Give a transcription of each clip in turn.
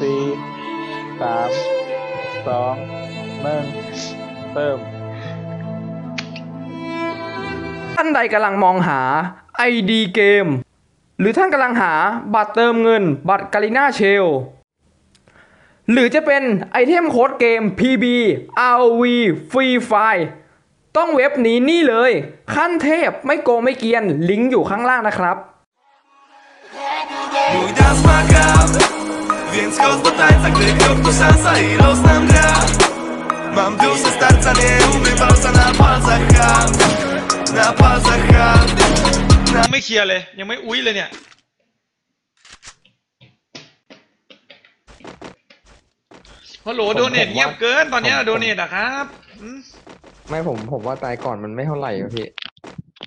สี่สามสองหนึ่งเริ่ม ท่านใดกำลังมองหา ID เกม หรือท่านกำลังหาบัตรเติมเงิน บัตรกาลิน่าเชล หรือจะเป็นไอเทมโค้ดเกม PB ROV Free Fire ต้องเว็บนี้นี่เลย ขั้นเทพไม่โกงไม่เกียน ลิงก์อยู่ข้างล่างนะครับ Mój dans ma gram Więc chodź do tańca, gdy krok to szansa i los nam gra Mam duszę starca, nie umiem walca na palcach ham Na palcach ham ยังไม่เคลียร์เลย ยังไม่อุ้ยเลยเนี่ย ฮัลโหลโดเนทเงียบเกินตอนเนี้ยโดเนทอะครับอืมไม่ผมผมว่าตายก่อนมันไม่เท่าไหร่อะพี่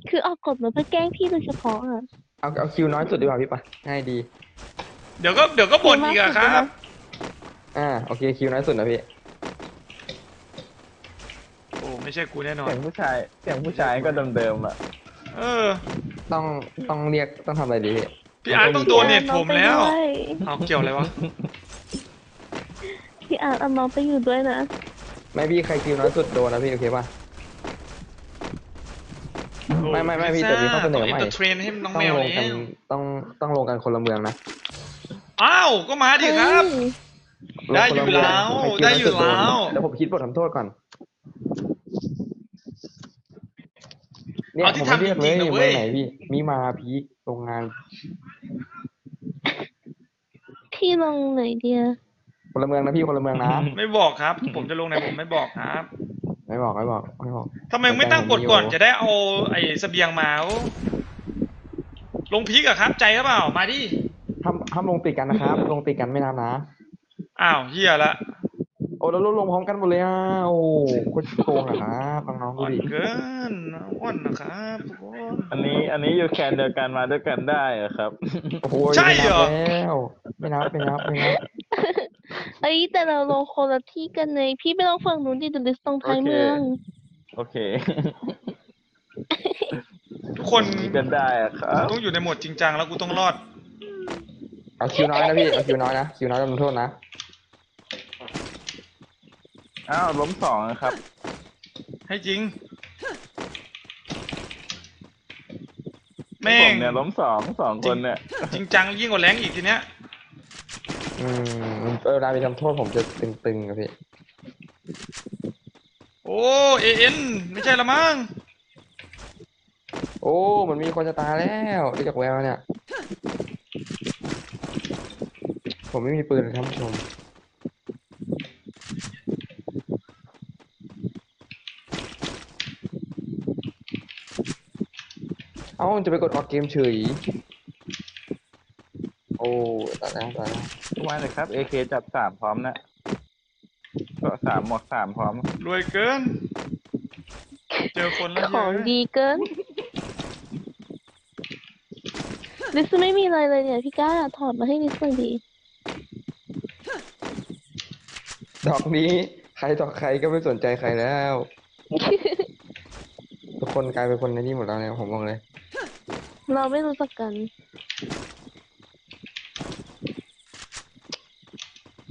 คือออกกฎมาเพื่อแกล้งพี่โดยเฉพาะอะเอาเอาคิวน้อยสุดดีกว่าพี่ปะง่ายดี เดี๋ยวก็เดี๋ยวก็บ่นอีกอะครับ อ่าโอเคคิวน้อยสุดนะพี่โอ้ไม่ใช่กูแน่นอน เสียงผู้ชายเสียงผู้ชายก็เดิมๆอะเออ ต้องต้องเรียกต้องทำอะไรดีพี่พี่อาร์ตต้องโดเนทผมแล้วพี่อาร์ตเอาไปด้วยเอาเกี่ยวอะไรวะ พี่อาร์ตเอาน้องไปอยู่ด้วยนะ ไม่พี่ใครคิวน้อยสุดโดนนะพี่โอเคปะไม่ไม่ไม่พี่แต่พี่ข้อเสนอใหม่ ต้องเอ็นเตอร์เทรนให้น้องต้อแมงวลงแล้กันวต้องต้องลงกันคนละเมืองนะ อ้าว ก็มาดิครับเฮ้ยได้อยู่แล้วใครคิได้อยู่น้สุโนแล้ว เดี๋ยวผมคิดบททำโทษก่อนเนี่ยเอาที่ผมไม่เรียกเลยทำจริงๆนะอยู่เว้เมือยงไหนพี่มีมาพีคโรงงานพี่ลงไหนเดียคนละเมืองนะพี่คนละเมืองนะไม่บอกครับ ผมจะลงไหนผมไม่บอกครับไม่บอกไม่บอกไม่บอก ทำไมไม่ตั้งกฎก่อนจะได้เอาไอ้เสบียงมาโอ้ลงพีกอะครับ ใจหรือเปล่า มาดิ ห้ามห้ามลงติดกันนะครับ ลงติดกันไม่นับนะ อ้าวเฮียละ โอ้แล้วลงพร้อมกันหมดเลยอะโอ้โคตรโกงอะครับน้องๆดูอ่อนดิเกินอ่อนนะครับทุกคน อันนี้อันนี้อยู่แคนเดียวกันมาด้วยกันได้เหรอครับ โอ้โหใช่เหรอ ไม่นับแล้วไม่นับไม่นับไม่นับเอ้ยแต่เราลงคนละที่กันเลยพี่ไม่ต้องฝั่งนู้นดิเดี๋ยวลิสตรงท้ายโอเคเมือง โอเคทุกคนมีกันได้อะครับ ต้องอยู่ในโหมดจริงจังแล้วกูต้องรอด เอาคิวน้อยนะพี่ เอาคิวน้อยนะ คิวน้อยโดนโทษนะ อ้าวล้มสองนะครับ ให้จริงผแม่งมเนี่ยล้มสองสองคนเนี่ย จริงจังยิ่งกว่าแรงอีกทีเนี้ย อืมเออเวลาไปทำโทษผมจะตึงๆอะพี่ โอ้เอ็นไม่ใช่ละมั้ง โอ้ มันมีคนจะตายแล้วดูจากแววเนี่ย ผมไม่มีปืนเลยท่านผู้ชมเอ้ามันจะไปกดออกเกมเฉย โอ้ตายแล้วตายแล้วทุกวันเลยครับ AK จับสามพร้อมนะก็สามหมวกสามพร้อม รวยเกิน เจอคนแล้วของเยอะดีเกินลิสไม่มีอะไรเลยเนี่ยพี่ก้าถอดมาให้ลิสหน่อยดี ดอกนี้ ใครต่อใครก็ไม่สนใจใครแล้ว ทุกคนกลายเป็นคนในนี่หมดแล้วเนี่ยผมบอกเลย เราไม่รู้จักกัน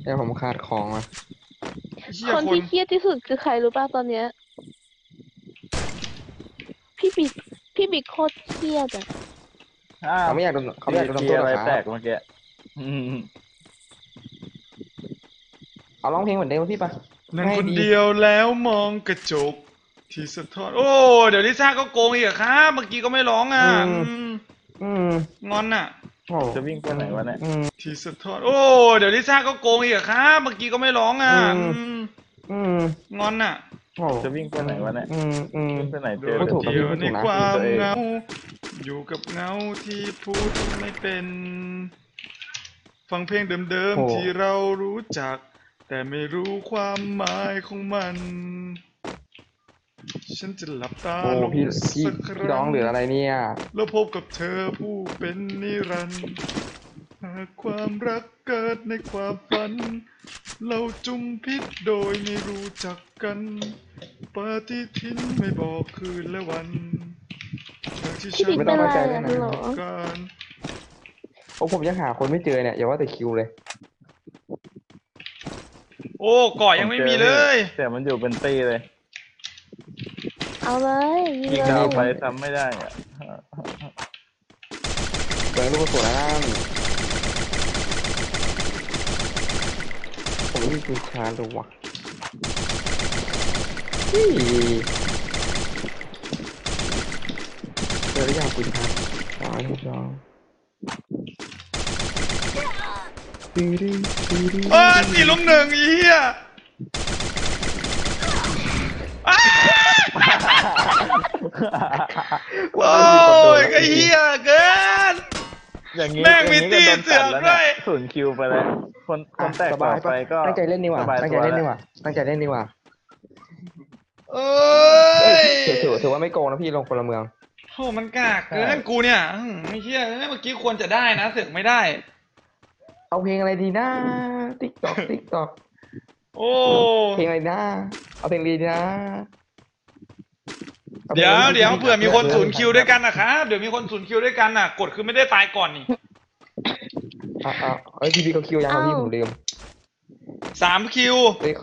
แต่ผมขาดของอะเฮียคนคนที่เครียดที่สุดคือใครรู้ป่ะตอนเนี้ย พี่บิ๊กพี่บิ๊กโคตรเครียดอะอ้าวเขาไม่อยากโดนเขาไม่อยากโดนทำโทษหรอะไรอกคแตรักบเมื่อกี้อืม เอาร้องเพลงเหมือนเดิมพี่ปะนั่งง่ายคนดีเดียวแล้วมองกระจก ที่สะท้อนโอ้เดี๋ยวลิซ่าก็โกงอีกอะครับเมื่อกี้ก็ไม่ร้องอะอืมอืมงอนอะโอ้จะวิ่งไปไหนวะเนี่ยอืมที่สะท้อนโอ้เดี๋ยวลิซ่าก็โกงอีกอะครับเมื่อกี้ก็ไม่ร้องอะอืมอืมอืมงอนอะโอ้จะวิ่งไปไหนวะเนี่ยอืมอืมวิ่งไปไหนเจโดอดพูดถูกครับเดียวพูดถูในกนะความตัวเองเหงาอยู่กับเงาที่พูดไม่เป็น ฟังเพลงเดิมโอ้ๆที่เรารู้จัก แต่ไม่รู้ความหมายของมัน ฉันจะหลับตาโอ้ลงพี่พี่สักคพี่รั้ร้องหรืออะไรเนี่ยแล้วพบกับเธอผู้เป็นนิรันดร์หากความรักเกิดในความฝัน เราจุมพิษโดยไม่รู้จักกันปฏิทินไม่บอกคืนและวันทั้งที่ฉันพี่บิ๊กเป็นอะไรอะเหรอการ โอ้ผมยังหาคนไม่เจอเนี่ยอย่าว่าแต่คิวเลย โอ้ก่อยังไม่มีเลยแต่มันอยู่เป็นตีเลยเอาเลยยิงยิงเลเอายไปทำไม่ได้อะเปิดลูกกระสุนแล้วนั่นผมไม่มีปืนชาร์จเลยว่ะเฮ้ยเจอได้ยังปืนชาร์จสองสองปีรีปีรี เออสี่ลุมหนึ่งไอ้เหี้ยอ้าโอ้ยไอ้เหี้ยเกิน อย่างนี้แม่งมีอย่างนี้ตีก็โดนเสือกตัแล้วด้เนี่วย ศูนย์คิวไปแล้ว คนคนแตกสต่บาอยไปปะก็ตั้งใจเล่นดีกว่า สบายตั้งตัใจวเล่นดีแล้วกว่า ตั้งใจเล่นดีกว่าเอ้ยถือถือถือว่าไม่โกงนะพี่ลงพลเมือง โอ้มันกากเกินกูเนี่ยอื้อไม่เชื่อเมื่อกี้ควรจะได้นะเสือกไม่ได้ เอาเพลงอะไรดีนะติ๊กตอกติ๊กตอกโอ้ เพลงอะไรนะ เอาเพลงดีนะอาพลเดี๋งยวอะไรเดี๋ยวเผื่อมีคนพื่ศูนย์คิวด้วยกันนะครับเดี๋ยวมีคนศูนย์คิวด้วยกันน่ะ กดคือไม่ได้ตายก่อนนี่อะอะเอ้ยพี่พี่เขาคิวยังครับพี่ผมลืมสามคิว เอ้ย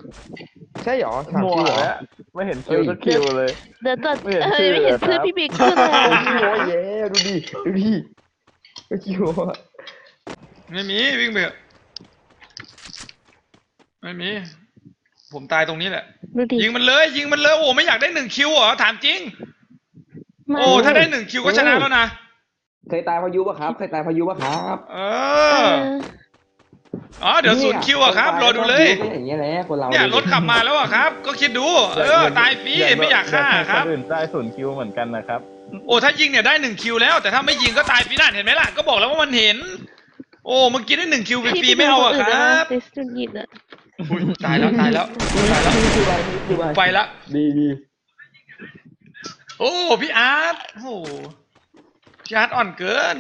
ใช่เหรอสามมั่วคิวเหรอ แล้วไม่เห็นคิวสักคิวเลย เดี๋ยวจะไม่เห็นเอชื่ออไม่เห็นเลยครับชื่อพี่บิ๊กขึ้นเลย โอ้ยเย้ดูดิดูดิก็คิวอะ ไม่มีวิ่งไปเถอะไม่มี ผมตายตรงนี้แหละ ดูดิยิงมันเลย ยิงมันเลยโอ้ไม่อยากได้หนึ่งคิวเหรอถามจริง ไม่โอ้ถ้าได้หนึ่งคิวก็ชนะแล้วนะเคยตายพายุปะครับ เคยตายพายุปะครับเอเออออ๋อเดี๋ยวศูนย์คิวอะครับ รอดูเลย ก็อย่างเงี้ยแหละคนเราเนี่ยรถขับมาแล้วอะครับ ก็คิดดู เออ ตายฟรีไม่อยากฆ่าให้ครับคนอื่นได้ศูนย์คิวเหมือนกันนะครับ โอ้ถ้ายิงเนี่ยได้หนึ่งคิวแล้ว แต่ถ้าไม่ยิงก็ตายฟรีนั่นเห็นไหมล่ะก็บอกแล้วว่ามันเห็น โอ้เมื่อกี้ได้หนึ่งคิวฟรีๆไม่เอาอะครับ it's stupid อะอุ๊ยตายแล้วตายแล้วตายแล้ว คืออะไรคืออะไรไปละ ดีดีโอ้พี่อาร์ตโอ้โหพี่อาร์ตอ่อนเกิน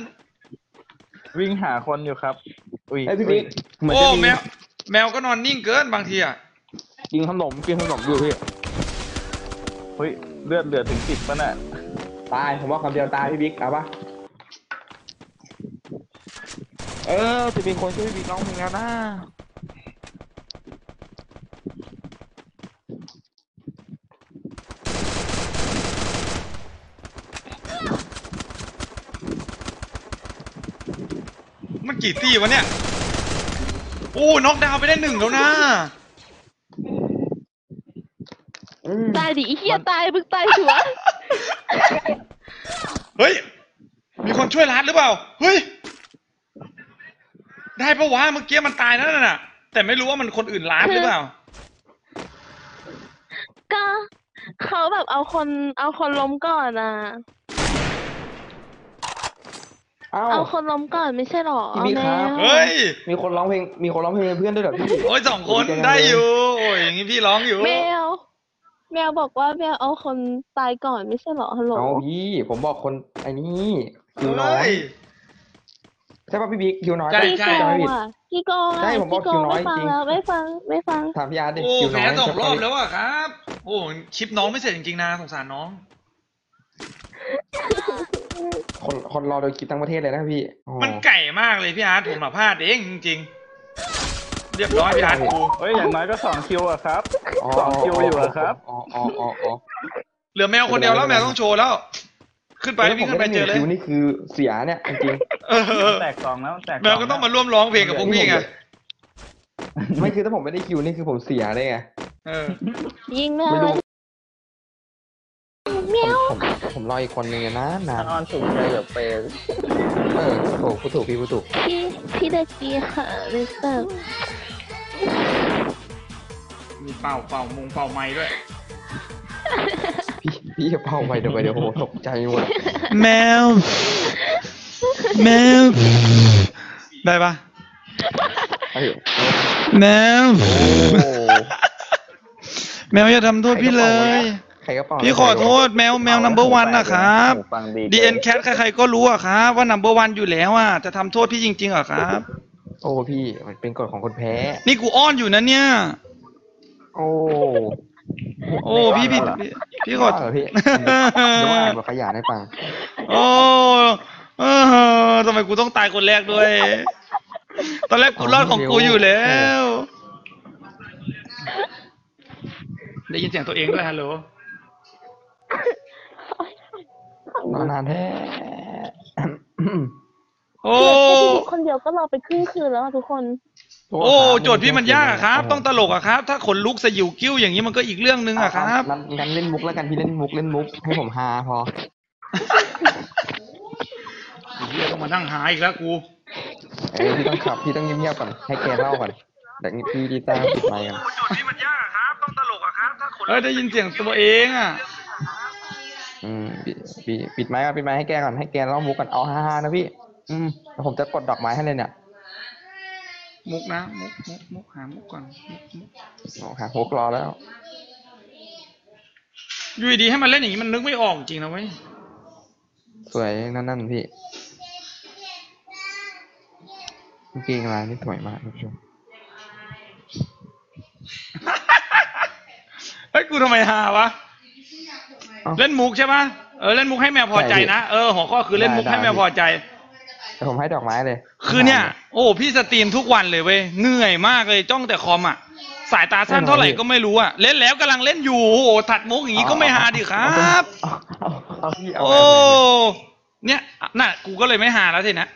วิ่งหาคนอยู่ครับ อุ้ยไอ้ยพี่บิ๊กเหมือนโอ้จะมีแมวแมวก็นอนนิ่งเกินบางทีอะกินขนมกินขนมอยู่พี่เฮ้ยเลือดเหลือถึงสิบป่ะน่ะตายผมว่าคำเดียวตายพี่บิ๊กเอาปะ เออ จะมีคนช่วยพี่บิ๊กร้องเพลงแล้วนะมันกี่ตีวะเนี่ย โอ้น็อกดาวน์ไปได้หนึ่งแล้วนะ อืมตายดิไอ้เฮียตายมึงตายชัวร์เฮ้ย มีคนช่วยรัดหรือเปล่า เฮ้ย ได้ปะวะเมื่อกี้มันตายนั่นน่ะ แต่ไม่รู้ว่ามันคนอื่นรัดหรือเปล่า ก็เขาแบบเอาคนเอาคนล้มก่อนอะเอ้าเอาคนล้มก่อนไม่ใช่หรอพี่บิ๊กครับแมวเฮ้ย มีคนร้องเพลง มีคนร้องเพลงเป็นเพื่อนด้วยเหรอพี่ โอ้ยสองคนได้อยู่ โอ้ยอย่างนี้พี่ร้องอยู่ แมวแมวบอกว่าแมวเอาคนตายก่อนไม่ใช่หรอฮัลโหลเอาพี่ ผมบอกคนไอ้นี่คิวน้อเฮ้ยย ใช่ป่ะพี่บิ๊กคิวน้อยใช่พี่ใช่โกจำไม่งผิดอะพี่โกงใช่อะผมบอกพี่โกงคิวน้อยไม่ฟังจริงแล้วไม่ฟังไม่ฟังถามพี่อาร์ตดิโอ้คิวน้แพ้อยสองรอบใช่ปะแล้วอะครับ โอ้คลิปน้องไม่เสร็จจริงๆนะสงสารน้อง คนคนรอโดนคิดทั้งประเทศเลยนะพี่โอ้มันไก่มากเลยพี่อาร์ตผมมาพลาดเองจริงๆเรียบร้อยพี่อาร์ตกูเฮ้ยอย่างน้อยก็สองคิวอะครับสองคิวอยู่อะครับอ๋ออ๋ออ๋ออ๋อเหลือแมวคนเดียวแล้วแมวต้องโชว์แล้ว ขึ้นไปแล้ววิ่งผมขึ้นไปม่ด้เจอเลยคิวนี่คือเสียเนี่ยจริงเออแตกสองแล้วแตกสแมวก็ต้องมาร่วมร้องเพลงกับพวกพี่ไงๆไม่คือถ้าผมไม่ได้คิวนี่คือผมเสียได้ไงเออยิงเลไม่รู้ยแมวผมผมรออีกคนนึงอะนะนานนอนถูกใจแบบเปรย์เออถูกพูดถูกพี่พูดถูกพี่พี่เด็กดีค่ะเลสเตอร์มีเป่าเป่ามงเป่าไม้ด้วย พี่พี่จะเป่าไปเดี๋ยวไปเดี๋ยวผมตกใจหมดแมว แมว ได้ปะเอ้ยแมว โอ้แมวอย่าทำโทษพี่เลย ใครก็เป่าพี่ขอโทษแมวแมว number one นะครับ ฟังดี DN Cat ใครๆก็รู้อะครับว่า number one อยู่แล้วอะจะทำโทษพี่จริงๆเหรอครับ โอ้พี่ มันเป็นกฎของคนแพ้ นี่กูอ้อนอยู่นะเนี่ย โอ้ โอ้พี่พี่พี่พี่ขอ ว่าเหรอพี่เดี๋ยวว่าอ่านบทขยานให้ฟังโอ้เออทำไมกูต้องตายคนแรกด้วย ตอนแรกกูรอดของกูอยู่แล้ว ได้ยินเสียงตัวเองด้วยฮัลโหลรอนานแท้ โอ้ คนเดียวก็รอไปครึ่งคืนแล้วอะทุกคน โอ้โจทย์พี่มันยากอะครับ ต้องตลกอะครับ ถ้าขนลุกสยิวกิ้วอย่างนี้มันก็อีกเรื่องหนึงอะครับงั้นงั้นเล่นมุกแล้วกันพี่เล่นมุกเล่นมุกให้ผมฮาพอไอ้เหี้ยต้องมานั่งหาอีกแล้วกูเอ้ยพี่ต้องขับพี่ต้องเงียบๆก่อนให้แกเล่าก่อนเดี๋ยวพี่ดีต้าปิดไมค์กันโจทย์พี่มันยากอะครับ ต้องตลกอะครับ ถ้าขนเอ้ยได้ยินเสียงตัวเองอะอืมปิดปิดปิดไมค์ก่อนปิดไมค์ให้แกก่อนให้แกเล่ามุกก่อนเอาฮาๆนะพี่ อืมแล้วผมจะกดดอกไม้ให้เลยเนี่ย มุกนะมุกมุกมุกหามุกก่อนมุกมุกโอ้หาฮกรอแล้วอยู่ดีๆให้มันเล่นอย่างนี้มันนึกไม่ออกจริงนะเว้ยสวยนั่นนั่นพี่กางเกงลายนี่สวยมากท่านผู้ชมเฮ้ยกูทำไมหาวะเอ้าเล่นมุกใช่ปะเออเล่นมุกให้แมวพอใจนะเออหัวข้อคือเล่นมุกได้ให้แมวได้พอใจแต่ผมให้ดอกไม้เลย คือเนี่ย โอ้พี่สตรีมทุกวันเลยเว้ยเหนื่อยมากเลยจ้องแต่คอมอะ สายตาสั้นเท่าไหร่ก็ไม่รู้อะเล่นแล้วกำลังเล่นอยู่ โอ้โหถัดมุกอย่างนี้ก็ไม่หาดิครับเอาเอาเอาพี่เอาโอ้แบบไหนเนี่ยน่ะ กูก็เลยไม่หาแล้วทีนะ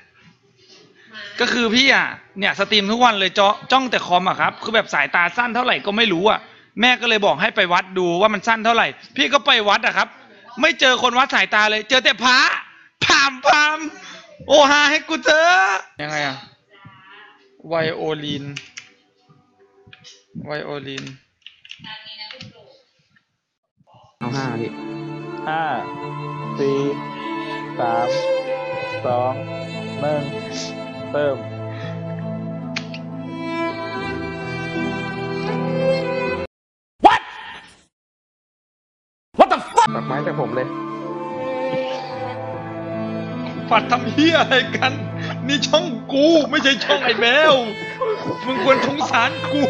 ก็คือพี่อะเนี่ยสตรีมทุกวันเลยจ้อจ้องแต่คอมอะครับคือแบบสายตาสั้นเท่าไหร่ก็ไม่รู้อะแม่ก็เลยบอกให้ไปวัดดูว่ามันสั้นเท่าไหร่ พี่ก็ไปวัดอะครับ ไม่เจอคนวัดสายตาเลย เจอแต่พระพามพาม โอหาให้กูเจอยังไงอะไวโอลิน ไวโอลินเอาห้าพี่ห้าสี่สามสองหนึ่งเติมดอกไม้จากผมเลย ฝัดทำเฮียอะไรกัน นี่ช่องกูไม่ใช่ช่องไอ้แมว มึงควรสงสารกู